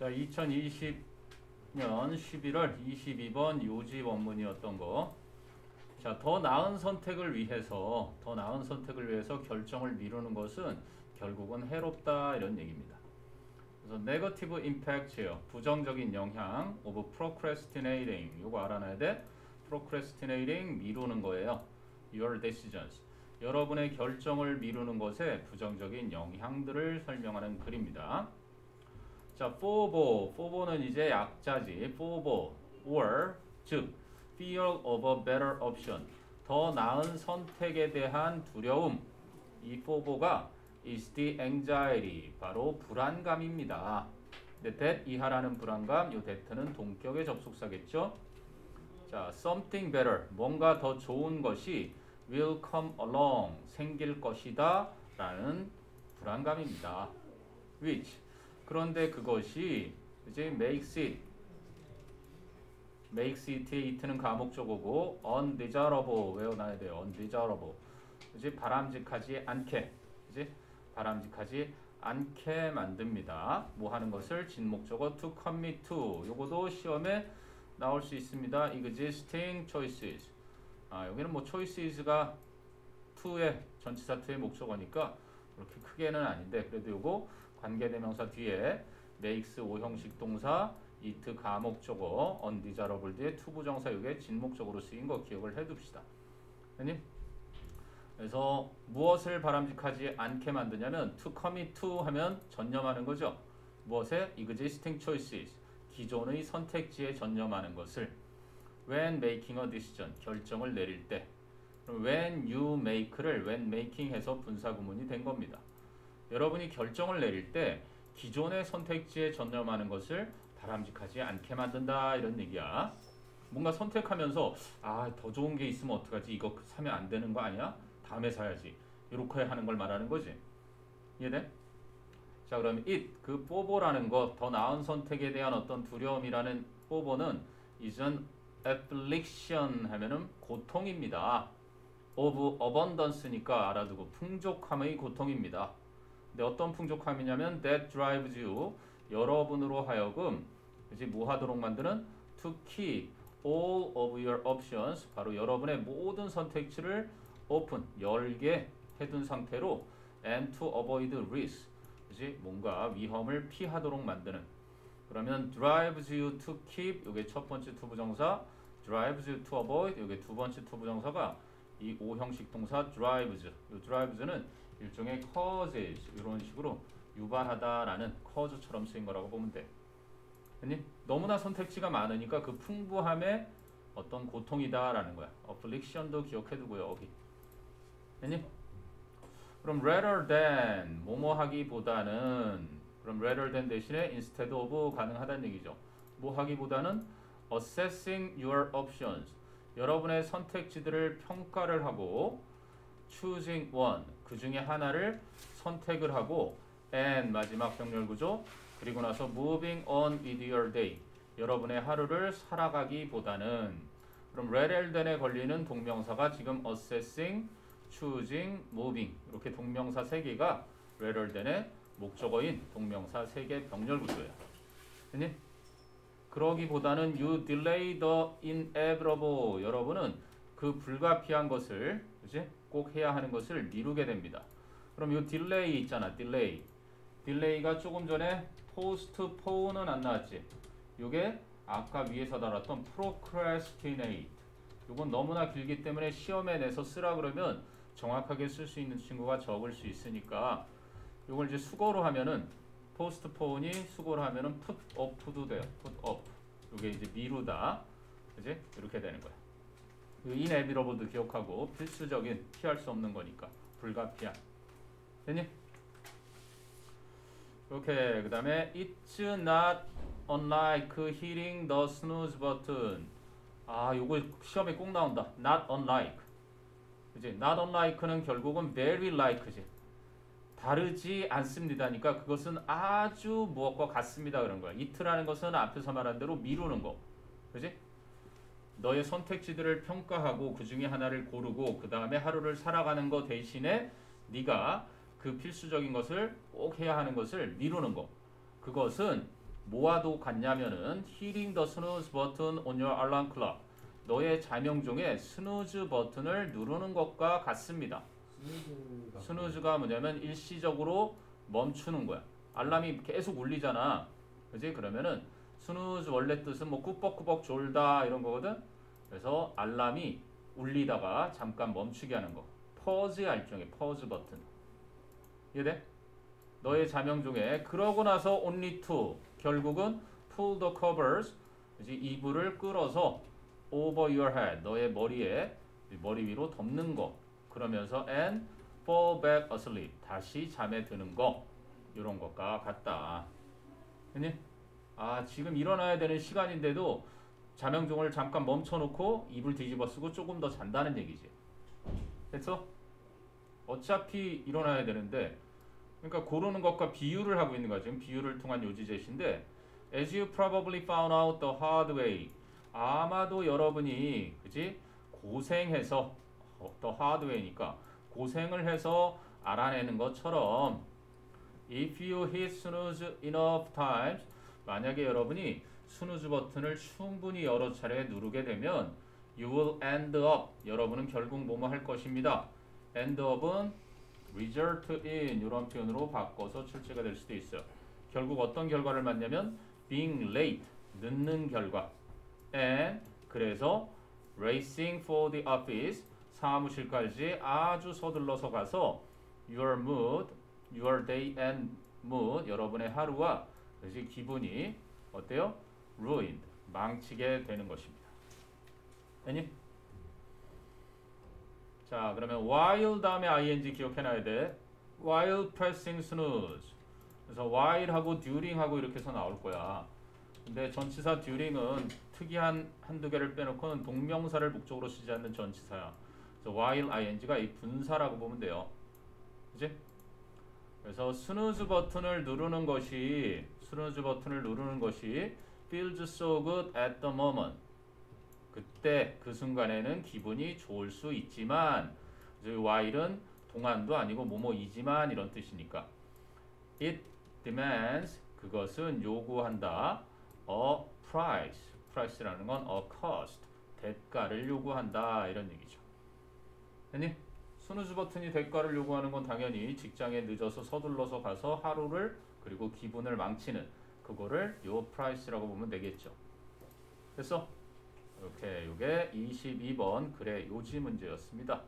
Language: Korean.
자, 2020년 11월 22번 요지 원문이었던 거. 자, 더 나은 선택을 위해서, 더 나은 선택을 위해서 결정을 미루는 것은 결국은 해롭다 이런 얘기입니다. 그래서 negative impact예요. 부정적인 영향 of procrastinating. 요거 알아놔야 돼. procrastinating 미루는 거예요. your decisions. 여러분의 결정을 미루는 것에 부정적인 영향들을 설명하는 글입니다. 자, FOBO. FOBO는 이제 약자지. FOBO or 즉 fear of a better option. 더 나은 선택에 대한 두려움. 이 FOBO가 is the anxiety. 바로 불안감입니다. 근데 that 이하라는 불안감, 요 that는 동격의 접속사겠죠? 자, something better. 뭔가 더 좋은 것이 will come along. 생길 것이다. 라는 불안감입니다. which. 그런데 그것이 이제 makes it makes it의 it는 가목적어고 undesirable 외워놔야 돼요. undesirable. 이제 바람직하지 않게. 이제 바람직하지 않게 만듭니다. 뭐 하는 것을 진목적어 to commit to. 요거도 시험에 나올 수 있습니다. existing choices. 아, 여기는 뭐 choices가 to의 전치사 to의 목적어니까 그렇게 크게는 아닌데 그래도 요거 관계대명사 뒤에 makes 오형식 동사 it 가목적어 undesirable 뒤에 to 부정사 요게 진목적으로 쓰인 거 기억을 해둡시다. 형님? 그래서 무엇을 바람직하지 않게 만드냐면 to commit to 하면 전념하는 거죠. 무엇에? existing choices. 기존의 선택지에 전념하는 것을 when making a decision 결정을 내릴 때 그럼 when you make를 when making 해서 분사 구문이 된 겁니다. 여러분이 결정을 내릴 때 기존의 선택지에 전념하는 것을 바람직하지 않게 만든다 이런 얘기야. 뭔가 선택하면서 아 더 좋은 게 있으면 어떡하지 이거 사면 안 되는 거 아니야? 다음에 사야지 이렇게 하는 걸 말하는 거지. 이해돼? 자 그럼 it 그 뽀보라는 것 더 나은 선택에 대한 어떤 두려움이라는 뽀보는 an affliction 하면은 고통입니다. of abundance니까 알아두고 풍족함의 고통입니다. 근데 어떤 풍족함이냐면 that drives you 여러분으로 하여금 이제 뭐 하도록 만드는 to keep all of your options 바로 여러분의 모든 선택지를 open 열게 해둔 상태로 and to avoid risk 그지 뭔가 위험을 피하도록 만드는 그러면 drives you to keep 이게 첫 번째 to부정사 drives you to avoid 이게 두 번째 to부정사가 이 오형식 동사 drives 이 drives는 일종의 causes 이런 식으로 유발하다라는 cause처럼 쓰인 거라고 보면 돼. 아니 너무나 선택지가 많으니까 그 풍부함에 어떤 고통이다라는 거야. affliction도 기억해두고요 여기. 아니 그럼 rather than 뭐뭐 하기보다는 그럼 rather than 대신에 instead of 가능하다는 얘기죠. 뭐 하기보다는 assessing your options 여러분의 선택지들을 평가를 하고 choosing one 그 중에 하나를 선택을 하고 and 마지막 병렬 구조 그리고 나서 moving on with your day 여러분의 하루를 살아가기보다는 그럼 than에 걸리는 동명사가 지금 assessing, choosing, moving 이렇게 동명사 세 개가 than의 목적어인 동명사 세 개 병렬 구조예요. 아니? 그러기보다는 you delay the inevitable 여러분은 그 불가피한 것을 그지? 꼭 해야 하는 것을 미루게 됩니다. 그럼 이 delay 있잖아. delay. delay가 조금 전에 postpone은 안 나왔지. 요게 아까 위에서 다뤘던 procrastinate. 요건 너무나 길기 때문에 시험에 내서 쓰라 그러면 정확하게 쓸 수 있는 친구가 적을 수 있으니까 요걸 이제 숙어로 하면은 postpone이 숙어로 하면은 off도 돼요. put. 요게 이제 미루다. 그지? 이렇게 되는 거야. inevitable도 기억하고 필수적인 피할 수 없는 거니까 불가피한 됐니? 오케이. 그 다음에 It's not unlike hitting the snooze button. 아 요거 시험에 꼭 나온다. Not unlike. 그지? not unlike는 결국은 very like지. 다르지 않습니다니까 그것은 아주 무엇과 같습니다 그런 거야. it라는 것은 앞에서 말한 대로 미루는 거. 그지? 너의 선택지들을 평가하고 그 중에 하나를 고르고 그 다음에 하루를 살아가는 것 대신에 네가 그 필수적인 것을 꼭 해야 하는 것을 미루는 거. 그것은 뭐와도 같냐면은 hitting the snooze button on your alarm clock. 너의 자명종의 snooze 버튼을 누르는 것과 같습니다. snooze가 snooze가 뭐냐면 일시적으로 멈추는 거야. 알람이 계속 울리잖아. 그지? 그러면은 snooze 원래 뜻은 뭐 꾸벅꾸벅 졸다 이런 거거든. 그래서 알람이 울리다가 잠깐 멈추게 하는 거. 퍼즈의 일종의 퍼즈 버튼. 이해돼? 너의 자명 중에 그러고 나서 only to 결국은 pull the covers 그지? 이불을 끌어서 over your head 너의 머리에 머리 위로 덮는 거. 그러면서 and fall back asleep 다시 잠에 드는 거 이런 것과 같다. 아니? 아 지금 일어나야 되는 시간인데도 자명종을 잠깐 멈춰놓고 이불 뒤집어 쓰고 조금 더 잔다는 얘기지. 됐어? 어차피 일어나야 되는데 그러니까 고르는 것과 비유를 하고 있는 거야. 지금 비유를 통한 요지 제시인데 as you probably found out the hard way 아마도 여러분이 그지 고생해서 어, the hard way니까 고생을 해서 알아내는 것처럼 if you hit snooze enough times 만약에 여러분이 스누즈 버튼을 충분히 여러 차례 누르게 되면 you will end up 여러분은 결국 뭐뭐 할 것입니다. end up은 result in 이런 표현으로 바꿔서 출제가 될 수도 있어요. 결국 어떤 결과를 맞냐면 being late 늦는 결과 and 그래서 racing for the office 사무실까지 아주 서둘러서 가서 your mood, your day and mood 여러분의 하루와 그것이 기분이 어때요? ruined 망치게 되는 것입니다. 아니? 자 그러면 while 다음에 ing 기억해놔야 돼. while pressing snooze. 그래서 while하고 during하고 이렇게 해서 나올 거야. 근데 전치사 during은 특이한 한두 개를 빼놓고는 동명사를 목적으로 쓰지 않는 전치사야. 그래서 while ing가 이 분사라고 보면 돼요. 그지? 그래서 스누즈 버튼을 누르는 것이 스누즈 버튼을 누르는 것이 feels so good at the moment. 그때 그 순간에는 기분이 좋을 수 있지만 이 while은 동안도 아니고 뭐뭐이지만 이런 뜻이니까. It demands 그것은 요구한다. A price. Price라는 건 a cost. 대가를 요구한다. 이런 얘기죠. 아니 snooze 버튼이 대가를 요구하는 건 당연히 직장에 늦어서 서둘러서 가서 하루를 그리고 기분을 망치는 그거를 요 price라고 보면 되겠죠. 됐어? 이렇게 요게 22번 글의 요지 문제였습니다.